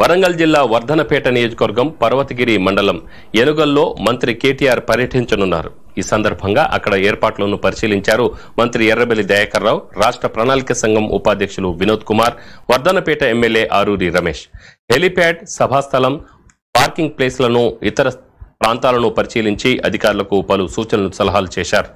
వరంగల్ జిల్లా వర్ధనపేట నియోజకవర్గం పర్వతగిరి మండలం ఎనుగల్లో మంత్రి కేటీఆర్ పర్యటించనున్నారు. ఈ సందర్భంగా అక్కడ ఏర్పాట్లను పరిశీలించారు మంత్రి ఎర్రబెల్లి దయాకర్ రావు రాష్ట్ర ప్రణాళిక సంఘం ఉపాధ్యక్షులు వినోద్ కుమార్ వర్ధనపేట ఎమ్మెల్యే ఆరూరి రమేష్. హెలిప్యాడ్ సభాస్థలం పార్కింగ్ ప్లేస్లను ఇతర ప్రాంతాలను పరిశీలించి అధికారులకు పలు సూచనలు సలహాలు చేశారు.